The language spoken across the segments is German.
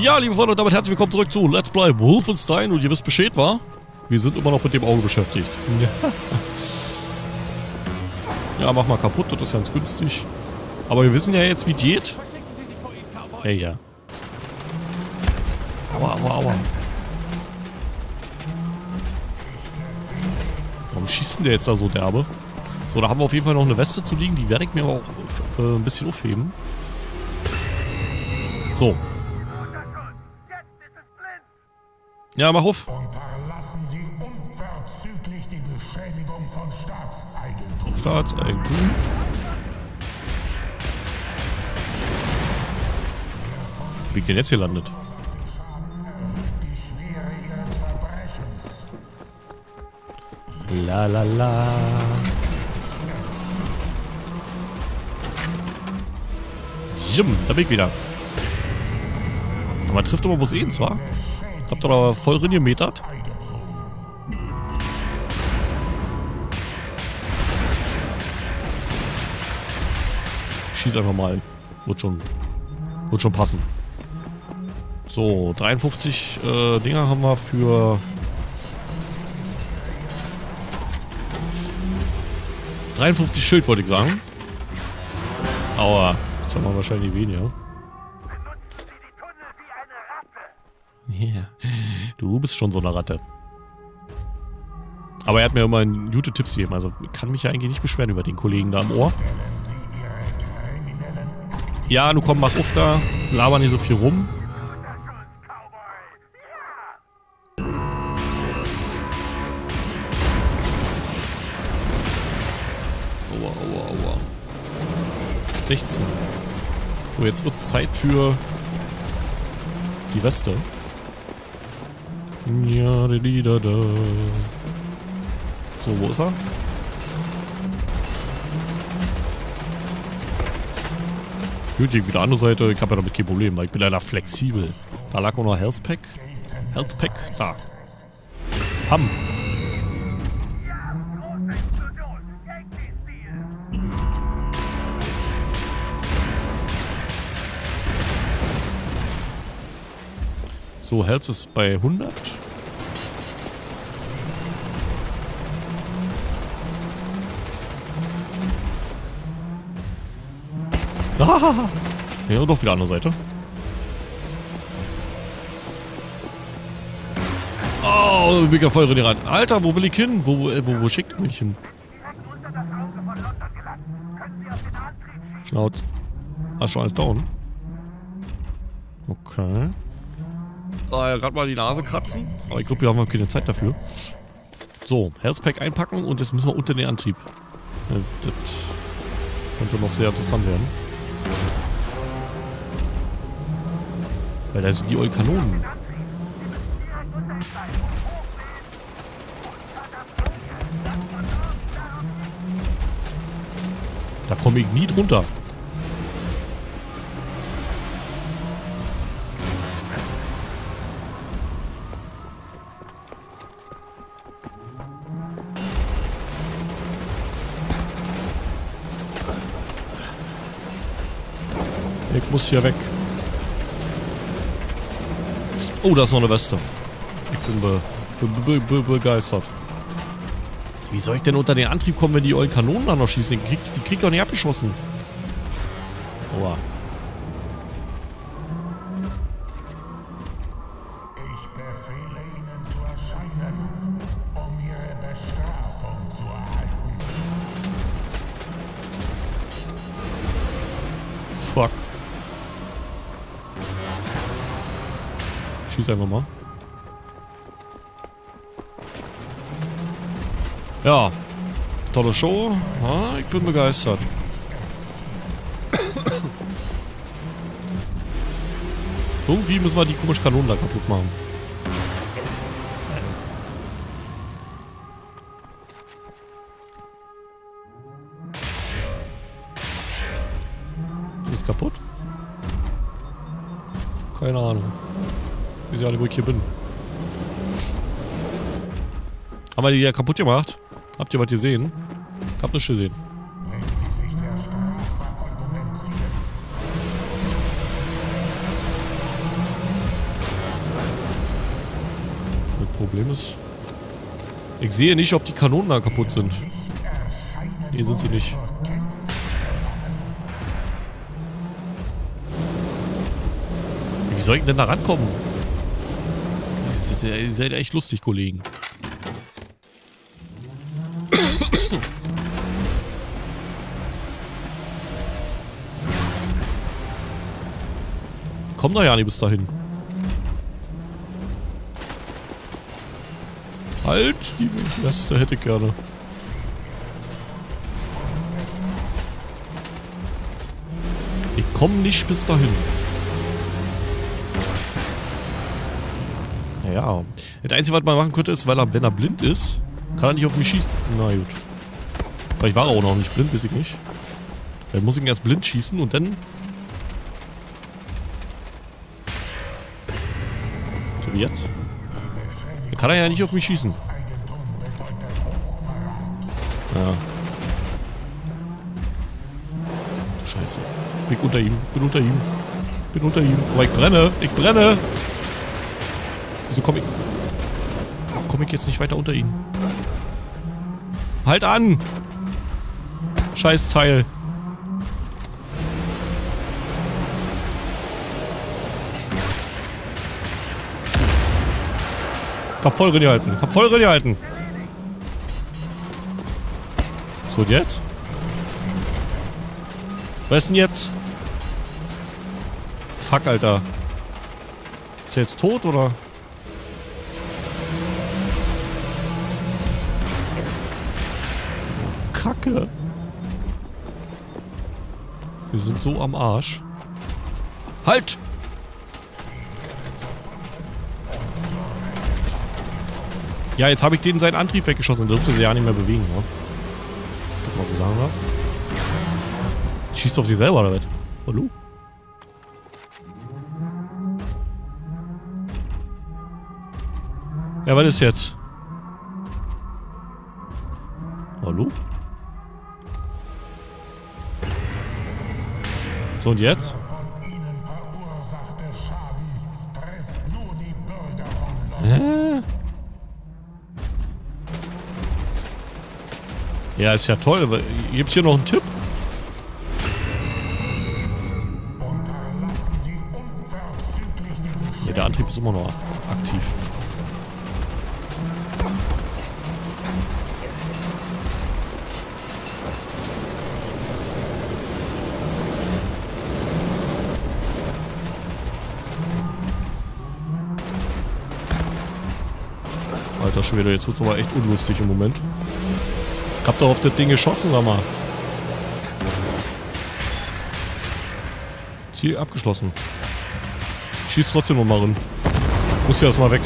Ja, liebe Freunde und damit herzlich willkommen zurück zu Let's Play Wolfenstein und ihr wisst Bescheid, war? Wir sind immer noch mit dem Auge beschäftigt. ja, mach mal kaputt, das ist ganz günstig. Aber wir wissen ja jetzt, wie geht. Hey, ja. Aua, aua, aua. Warum schießt denn der jetzt da so derbe? So, da haben wir auf jeden Fall noch eine Weste zu liegen. Die werde ich mir auch äh, ein bisschen aufheben. So. Ja, mach auf. Unterlassen Sie unverzüglich die Beschädigung von Staatseigentum. Staatseigentum. Wie denn jetzt hier landet? La la la. Jim, da bin ich wieder. Man trifft aber bloß eh, zwar? Habt ihr da voll reingemetert? Schieß einfach mal. Wird schon, wird schon passen. So, 53 äh, Dinger haben wir für 53 Schild wollte ich sagen. Aua, jetzt haben wir wahrscheinlich weniger. Ja, du bist schon so eine Ratte. Aber er hat mir immer gute Tipps gegeben, also kann mich ja eigentlich nicht beschweren über den Kollegen da am Ohr. Ja, du komm, mach auf da, laber nicht so viel rum. Aua, aua, aua. 16. So, jetzt wird's Zeit für die Weste. So, wo ist er? Gut, ich wieder andere Seite. Ich habe ja damit kein Problem, weil ich bin leider flexibel. Da lag auch noch Health Pack. Health Pack, da. Pam. So, Health ist bei 100. Ah, ja, doch wieder andere Seite. Oh, ja voll rein. Alter, wo will ich hin? Wo, wo, wo, wo schickt er mich hin? Schnauz. Hast schon alles down? Okay. Äh, gerade mal die Nase kratzen. Aber ich glaube, wir haben keine Zeit dafür. So, Herzpack einpacken und jetzt müssen wir unter den Antrieb. Ja, das könnte noch sehr interessant werden. Weil da sind die Old Kanonen. Da komme ich nie drunter. Ich muss hier weg. Oh, da ist noch eine Weste. Ich bin be be be begeistert. Wie soll ich denn unter den Antrieb kommen, wenn die ollen Kanonen da noch schießen? Die krieg, die krieg ich auch nicht abgeschossen. Aua. Ich Schieß einfach mal. Ja. Tolle Show. Ja, ich bin begeistert. Irgendwie müssen wir die komischen Kanonen da kaputt machen. Ist kaputt? Keine Ahnung. Wie alle, wo ich hier bin. Haben wir die ja kaputt gemacht? Habt ihr was gesehen? Ich hab nichts gesehen. Sie entziehen, Problem ist... Ich sehe nicht, ob die Kanonen da kaputt sind. Nee, sind sie nicht. Wie soll ich denn da rankommen? Ihr seid echt lustig, Kollegen. Komm doch ja nicht bis dahin. Halt, die Weste hätte ich gerne. Ich komme nicht bis dahin. Naja. Das Einzige, was man machen könnte, ist, weil er, wenn er blind ist, kann er nicht auf mich schießen. Na gut. Vielleicht war er auch noch nicht blind, weiß ich nicht. Dann muss ich ihn erst blind schießen und dann... So wie jetzt. Dann kann er ja nicht auf mich schießen. Ja. Scheiße. Ich bin unter ihm. Bin unter ihm. Bin unter ihm. Aber ich brenne. Ich brenne. Wieso komme ich... Komme ich jetzt nicht weiter unter ihn? Halt an! Scheiß Teil. Ich hab voll drin gehalten. Ich hab voll drin gehalten. So, und jetzt? Was ist denn jetzt? Fuck, Alter. Ist er jetzt tot, oder? Kacke. Wir sind so am Arsch. Halt! Ja, jetzt habe ich den seinen Antrieb weggeschossen. Dürfte sie ja nicht mehr bewegen, ne? Das mal so sagen darf. Schießt auf sich selber, oder was? Hallo? Ja, was ist jetzt? Hallo? So, und jetzt? Hä? Ja, ist ja toll, aber gibt's hier noch einen Tipp? Ja, der Antrieb ist immer noch aktiv. Schwede, jetzt wird's aber echt unlustig im Moment. Ich hab doch auf das Ding geschossen, sag mal. Ziel abgeschlossen. Schieß trotzdem noch mal rein. Muss ja erstmal weg.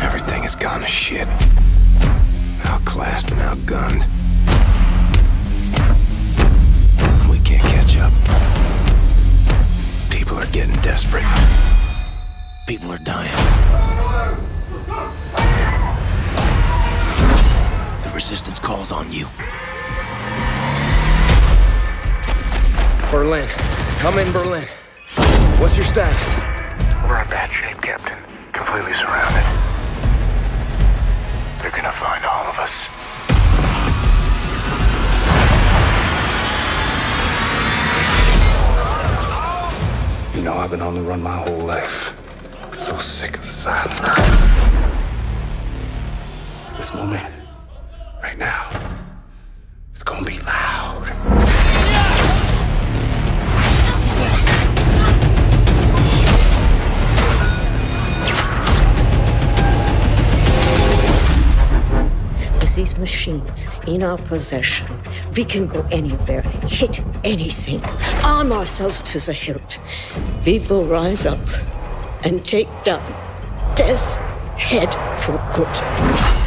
Everything has gone to shit. Outclassed and outgunned. Can't catch up. People are getting desperate. People are dying. The resistance calls on you. Berlin. Come in, Berlin. What's your status? We're in bad shape, Captain. Completely surrounded. They're gonna find all of us. I've been on the run my whole life. So sick of the silence. This moment, right now, it's gonna be loud. With machines in our possession, we can go anywhere, hit anything, arm ourselves to the hilt. We will rise up and take down death's head for good.